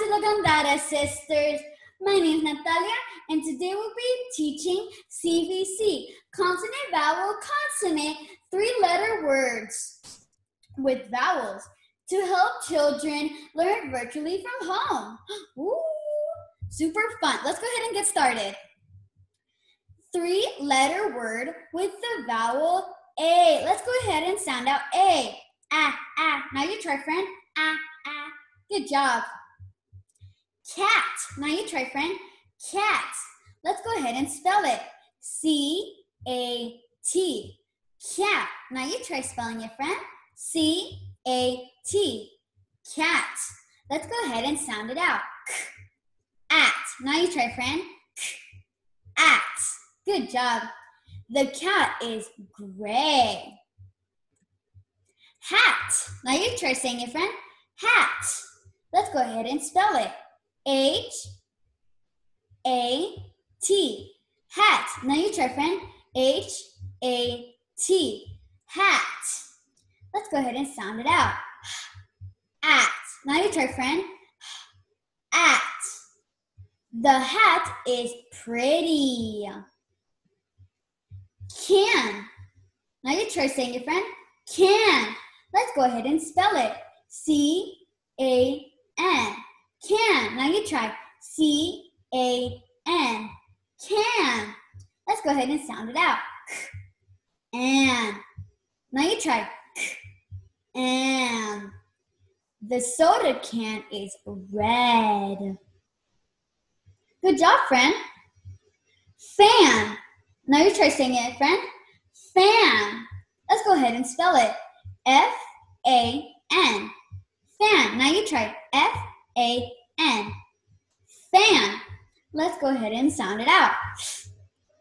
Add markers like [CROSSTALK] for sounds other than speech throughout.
to the Gandara sisters. My name is Natalia, and today we'll be teaching CVC, consonant, vowel, consonant, three letter words with vowels to help children learn virtually from home. [GASPS] Ooh, super fun. Let's go ahead and get started. Three letter word with the vowel A. Let's go ahead and sound out A. Ah, ah. Now you try, friend. Ah, ah. Good job. Cat. Now you try, friend. Cat. Let's go ahead and spell it. C A T. Cat. Now you try spelling it, friend. C A T. Cat. Let's go ahead and sound it out. At. Now you try, friend. At. Good job. The cat is gray. Hat. Now you try saying it, friend. Hat. Let's go ahead and spell it. H A T. Hat. Now you try, friend. H A T. Hat. Let's go ahead and sound it out. At. Now you try, friend. At. The hat is pretty. Can. Now you try saying it, friend. Can. Let's go ahead and spell it. C A N. Can. Now you try. C A N. Can. Let's go ahead and sound it out. And. Now you try. And. The soda can is red. Good job, friend. Fan. Now you try saying it, friend. Fan. Let's go ahead and spell it. F A N. Fan. Now you try. F A N. Fan. Let's go ahead and sound it out.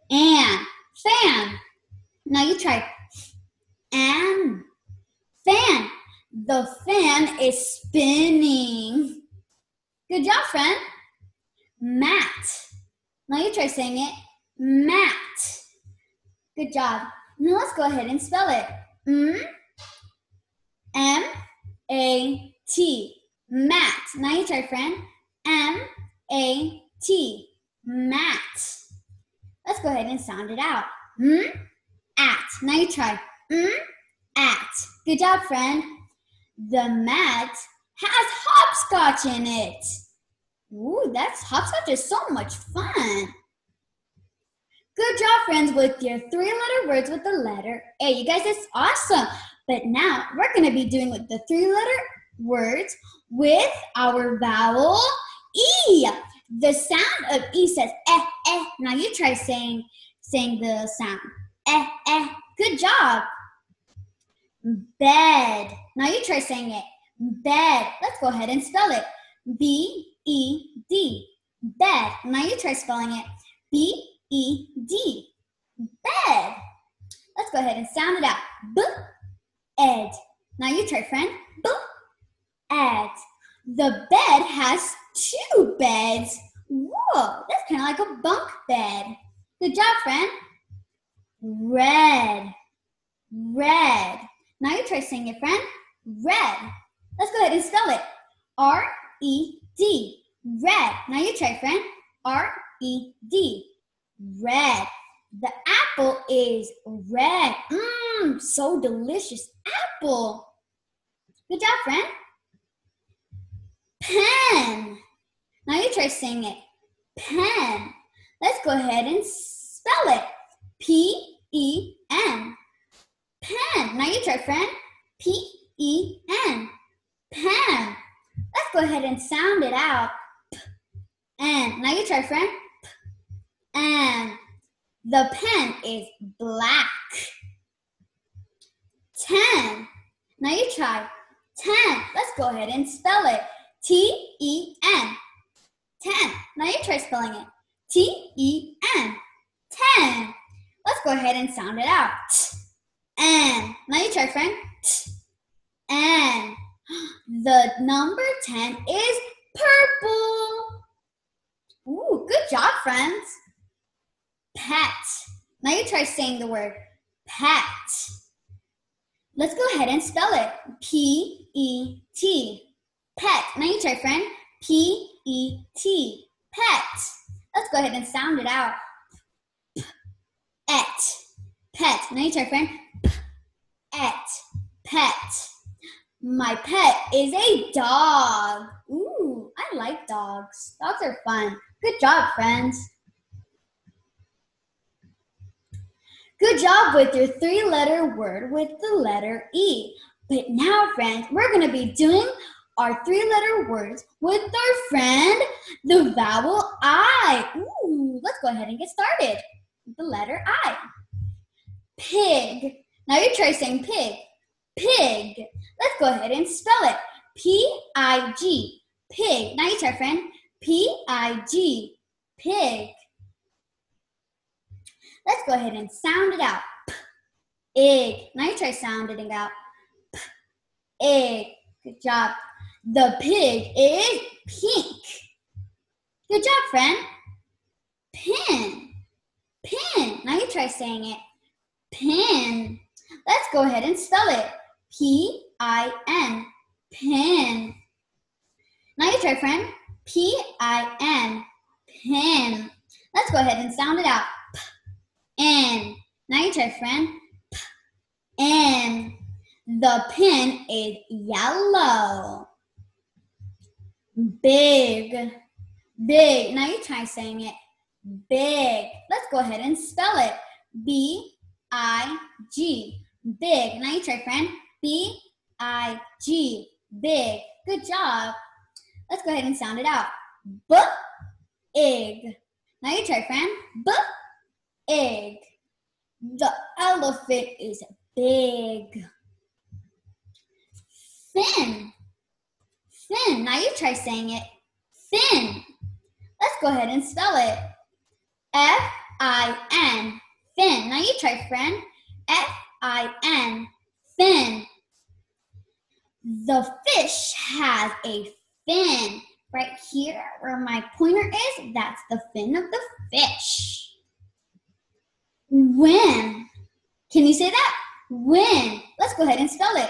And. Fan. Now you try. And. Fan. The fan is spinning. Good job, friend. Mat. Now you try saying it. Mat. Good job. Now let's go ahead and spell it. M M A T. Mat. Matt. Now you try, friend. M A T. Mat. Let's go ahead and sound it out. M at. Now you try. M at. Good job, friend. The mat has hopscotch in it. Ooh, that's hopscotch is so much fun. Good job, friends, with your three letter words with the letter A. You guys, that's awesome. But now we're going to be doing with the three letter words with our vowel E. The sound of E says eh, eh. Now you try saying, saying the sound eh, eh. Good job. Bed. Now you try saying it. Bed. Let's go ahead and spell it. B E D. Bed. Now you try spelling it. B E D. Bed. Let's go ahead and sound it out. B ed. Now you try, friend. B ed. The bed has two beds. Whoa, that's kind of like a bunk bed. Good job, friend. Red. Red. Now you try saying it, friend. Red. Let's go ahead and spell it. R E D. Red. Now you try, friend. R E D red. The apple is red. Mmm, so delicious. Apple. Good job, friend. Pen. Now you try saying it. Pen. Let's go ahead and spell it. P E N. Pen. Now you try, friend. P E N. Pen. Let's go ahead and sound it out. P N. Now you try, friend. And the pen is black. 10. Now you try. 10. Let's go ahead and spell it. T E N. 10. Now you try spelling it. T E N. 10. Let's go ahead and sound it out. And now you try, friend. And [GASPS] the number 10 is purple. Ooh, good job, friends pet. Now you try saying the word pet. Let's go ahead and spell it. P E T. Pet. Now you try, friend. P E T. Pet. Let's go ahead and sound it out. Et. Pet. Now you try, friend. Et. Pet. My pet is a dog. Ooh, I like dogs. Dogs are fun. Good job, friends. Good job with your three letter word with the letter E. But now, friends, we're going to be doing our three letter words with our friend, the vowel I. Ooh, let's go ahead and get started. The letter I. Pig. Now you try saying pig. Pig. Let's go ahead and spell it. P I G. Pig. Now you try, friend. P I G. Pig. Let's go ahead and sound it out. Egg. Now you try sounding it out. Egg. Good job. The pig is pink. Good job, friend. Pin. Pin. Now you try saying it. Pin. Let's go ahead and spell it. P I N. Pin. Now you try, friend. P I N. Pin. Let's go ahead and sound it out. P N. Now you try, friend. P N. The pin is yellow. Big. Big. Now you try saying it. Big. Let's go ahead and spell it. B I G. Big. Now you try, friend. B I G. Big. Good job. Let's go ahead and sound it out. B. Now you try, friend. B egg. The elephant is big. Fin. Fin. Now you try saying it. Fin. Let's go ahead and spell it. F I N. Fin. Now you try, friend. F I N. Fin. The fish has a fin. Right here, where my pointer is, that's the fin of the fish. When. Can you say that? When. Let's go ahead and spell it.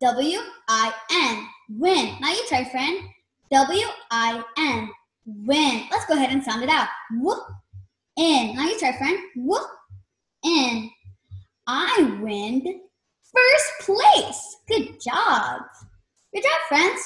W I N. Win. Now you try, friend. W I N. Win. Let's go ahead and sound it out. Whoop. In. Now you try, friend. Whoop. In. I win first place. Good job. Good job, friends.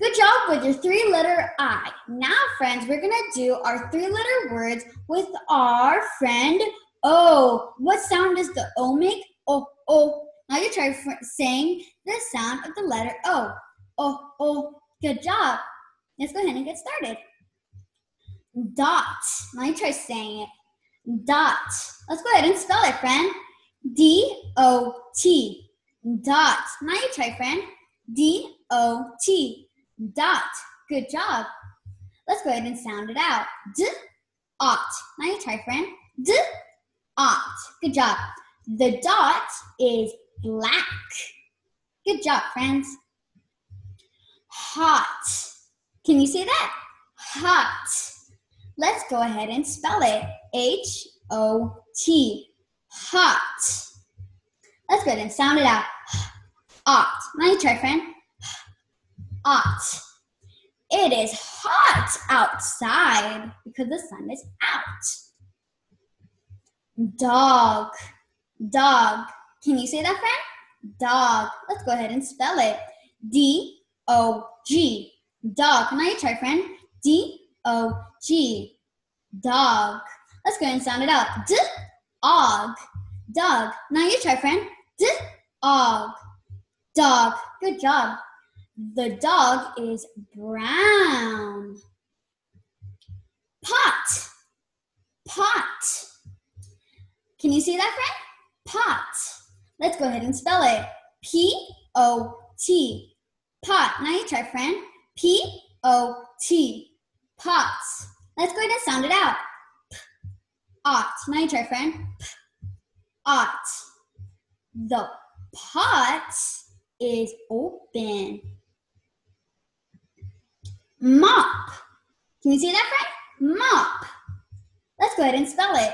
Good job with your three letter I. Now, friends, we're going to do our three letter words with our friend O. What sound does the O make? O, O. Now you try saying the sound of the letter O. Oh, oh, good job. Let's go ahead and get started. Dot. Now you try saying it. Dot. Let's go ahead and spell it, friend. D O T. Dot. Now you try, friend. D O T. Dot. Good job. Let's go ahead and sound it out. D ot. Now you try, friend. D ot. Good job. The dot is black. Good job, friends. Hot. Can you say that? Hot. Let's go ahead and spell it. H O T. Hot. Let's go ahead and sound it out. Hot. Now you try, friend. Hot. It is hot outside because the sun is out. Dog. Dog. Can you say that, friend? Dog. Let's go ahead and spell it. D O G. Dog. Now you try, friend. D O G. Dog. Let's go ahead and sound it out. D og. Dog. Now you try, friend. D og. Dog. Good job. The dog is brown. Pot. Pot. Can you see that, friend? Pot. Let's go ahead and spell it. P O T. Pot. Now you try, friend. P O T. Pots. Let's go ahead and sound it out. P ot. Now you try, friend. P ot. The pot is open. Mop. Can you see that, friend? Mop. Let's go ahead and spell it.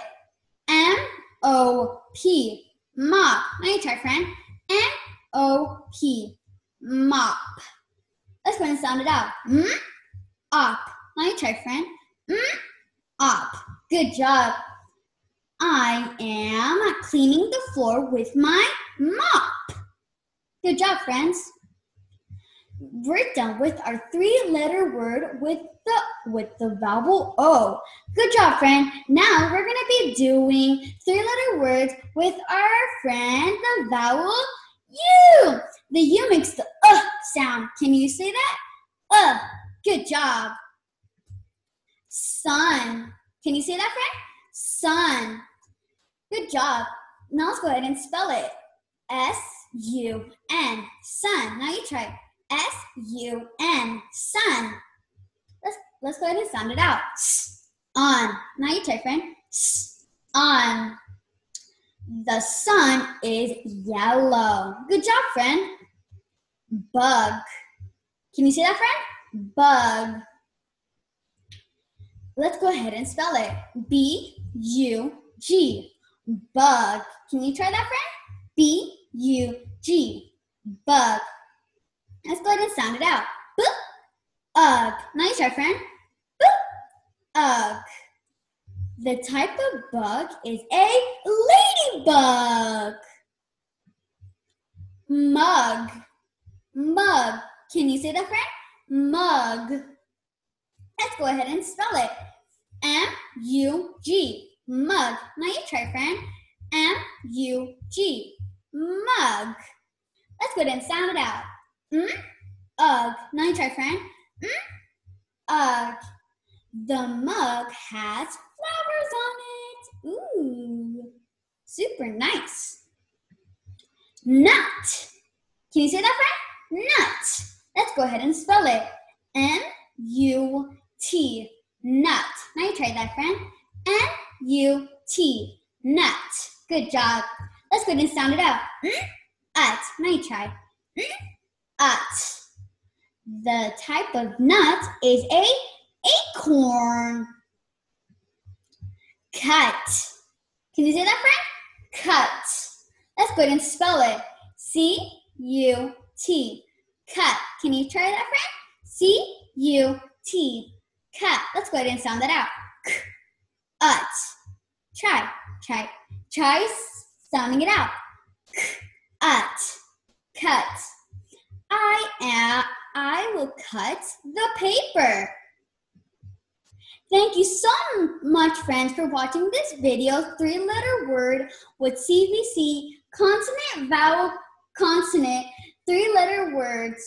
M O P. Mop. Now you try, friend. M O P. Mop. Let's go and sound it out. Mm, up. Now you try, friend. Mm, up. Good job. I am cleaning the floor with my mop. Good job, friends. Done with our three-letter word with the with the vowel O. Good job, friend. Now we're gonna be doing three-letter words with our friend, the vowel U. The U makes the uh sound. Can you say that? Uh. Good job. Sun. Can you say that, friend? Sun. Good job. Now let's go ahead and spell it. S U N. Sun. Now you try. S U N. Sun. Let's let's go ahead and sound it out. On. Now you try, friend. On. The sun is yellow. Good job, friend. Bug. Can you say that, friend? Bug. Let's go ahead and spell it. B U G. Bug. Can you try that, friend? B U G. Bug. Let's go ahead and sound it out. B Ugh. You try, friend. B Ugh. The type of bug is a ladybug. Mug. Mug. Can you say that, friend? Mug. Let's go ahead and spell it. M-U-G. Mug. Now you try, friend. M-U-G. Mug. Let's go ahead and sound it out. Mm? Ugh. Now you try, friend. Mm? Ugh. The mug has flowers on it. Ooh. Super nice. Nut. Can you say that, friend? Nut. Let's go ahead and spell it. N-U-T. Nut. Now you try that, friend. N-U-T. Nut. Good job. Let's go ahead and sound it out. Mm? Ut. Now you try. Mm? Ut. The type of nut is a acorn. Cut. Can you say that, friend? Cut. Let's go ahead and spell it. C U T. Cut. Can you try that, friend? C U T. Cut. Let's go ahead and sound that out. K. Ut. Try. Try. Try sounding it out. K. Ut. Cut. I am. I will cut the paper. Thank you so much, friends, for watching this video, three-letter word with CVC, consonant, vowel, consonant, three-letter words.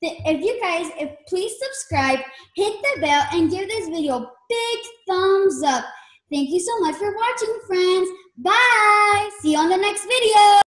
If you guys, if please subscribe, hit the bell, and give this video a big thumbs up. Thank you so much for watching, friends. Bye. See you on the next video.